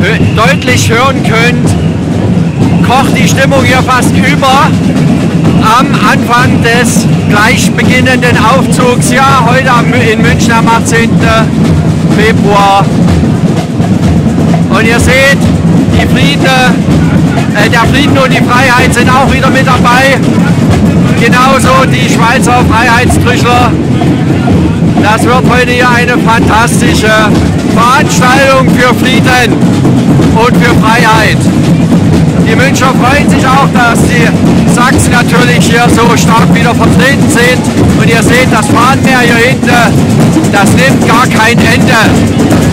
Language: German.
hö deutlich hören könnt, kocht die Stimmung hier fast über am Anfang des gleich beginnenden Aufzugs. Ja, heute in München am 18. Februar. Und ihr seht, die Frieden, äh, der Frieden und die Freiheit sind auch wieder mit dabei. Genauso die Schweizer Freiheitstrüchler. Das wird heute hier eine fantastische Veranstaltung für Frieden und für Freiheit. Die Münchner freuen sich auch, dass die Sachsen natürlich hier so stark wieder vertreten sind. Und ihr seht, das Fahnenmeer hier hinten, das nimmt gar kein Ende.